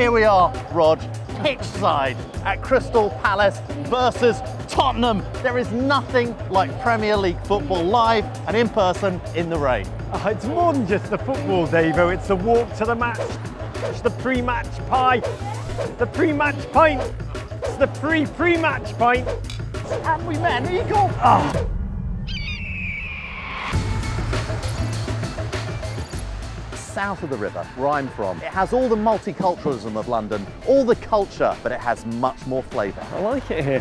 Here we are, Rod, pitch side at Crystal Palace versus Tottenham. There is nothing like Premier League football live and in person in the rain. Oh, it's more than just the football, Davo. It's the walk to the match. It's the pre-match pie. The pre-match pint. It's the pre-pre-match pint. And we met an eagle. Oh. South of the river, where I'm from, it has all the multiculturalism of London, all the culture, but it has much more flavour. I like it here.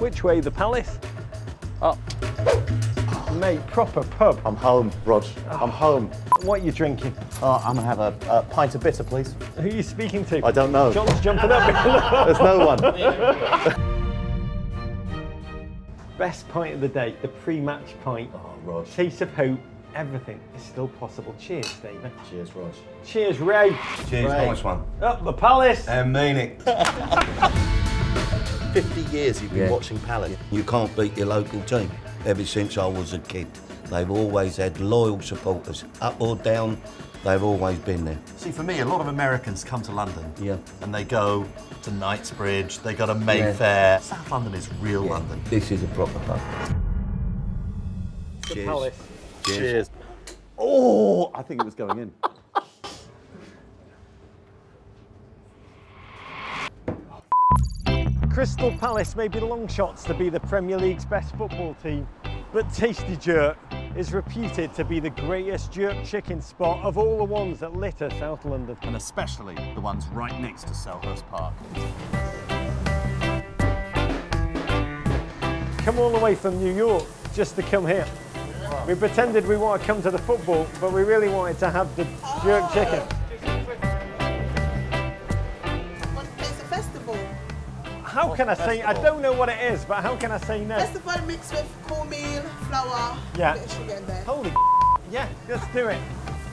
Which way, the palace? Up. Mate, proper pub. I'm home, Rog. Ah. I'm home. What are you drinking? Oh, I'm gonna have a, a pint of bitter, please. Who are you speaking to? I don't know. John's jumping up. There's no one. Best pint of the day, the pre-match pint. Oh, Rog. Taste of hope. Everything is still possible. Cheers, David. Cheers, Rog. Cheers, Ray. Cheers, Right. nice one. Up the palace. And mean it. 50 years you've been Yeah. watching Palace. You can't beat your local team. Ever since I was a kid, they've always had loyal supporters, up or down. They've always been there. See, for me, a lot of Americans come to London. Yeah. And they go to Knightsbridge, they go to Mayfair. South London is real London. This is a proper pub. The Cheers. palace. Cheers. Oh, I think it was going in. Crystal Palace may be long shots to be the Premier League's best football team, but Tasty Jerk is reputed to be the greatest jerk chicken spot of all the ones that litter South London. And especially the ones right next to Selhurst Park. Come all the way from New York just to come here. We pretended we want to come to the football, but we really wanted to have the jerk oh. chicken. But it's a festival. How can I say, I don't know what it is, but how can I say no? Festival mixed with cornmeal, flour, Yeah. a bit of sugar in there. Holy yeah, let's do it.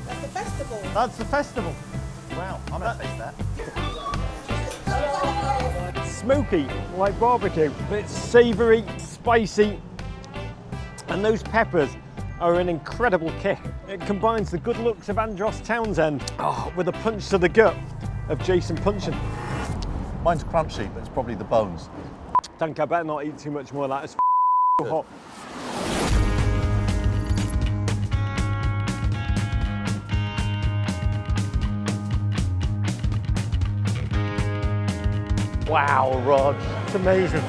That's the festival. That's the festival. Wow, I'm gonna taste that. smoky like barbecue, but it's savoury, spicy, and those peppers are an incredible kick. It combines the good looks of Andros Townsend oh, with a punch to the gut of Jason Puncheon. Mine's crunchy, but it's probably the bones. Think I better not eat too much more of that. It's hot. Wow, Rog. It's amazing.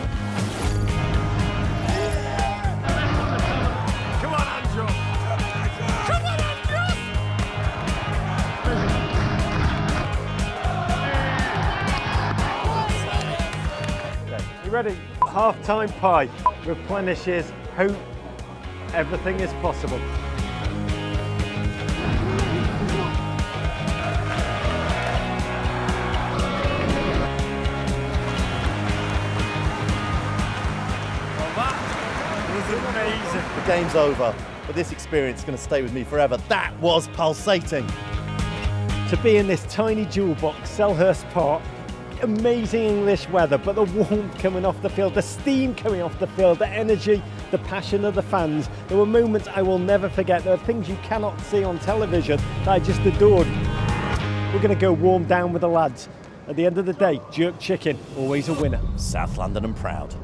You ready? Half-time pie replenishes hope. Everything is possible. Well, that was amazing. The game's over, but this experience is gonna stay with me forever. That was pulsating. to be in this tiny jewel box, Selhurst Park. Amazing English weather, but the warmth coming off the field, the steam coming off the field, the energy, the passion of the fans. There were moments I will never forget. There are things you cannot see on television that I just adored. We're going to go warm down with the lads. At the end of the day, jerk chicken, always a winner. South London and proud.